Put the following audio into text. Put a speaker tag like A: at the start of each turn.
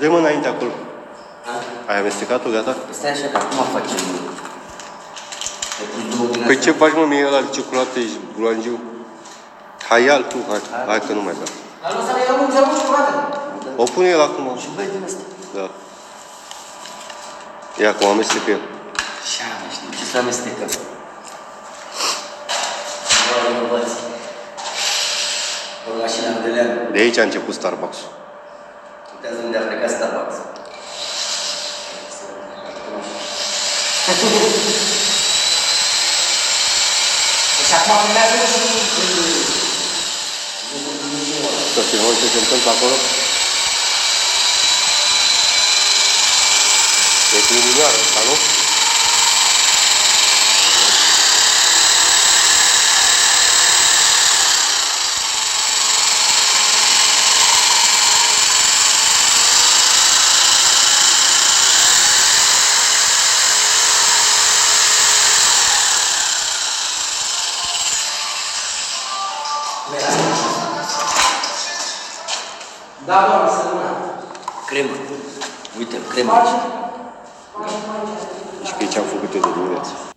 A: Dă-mă înainte acolo.
B: A?
A: Ai amestecat-o, gata?
B: Stai așa, că acum facem... Ai pus două din
A: Păi
B: astea.
A: ce faci, mă, mie ăla de ciocolată, ești bulangiu? Hai al tu, hai, hai că nu mai da.
B: Dar nu să ne iau un geamul ciocolată.
A: O pune el acum.
B: Și băi din ăsta.
A: Da. Ia, cum amestec el.
B: Și am, știu ce să amestecăm. Bă, băți. O mașină de leagă.
A: De aici a început Starbucks-ul.
B: Uitează unde a plecat Starbucks. Deci acum urmează și...
A: Să filmăm ce se întâmplă acolo. E cu inimioară asta, nu?
B: Da, doamne, să rămână. Cremă. Uite, cremă.
A: Și că aici am făcut eu de dimineață.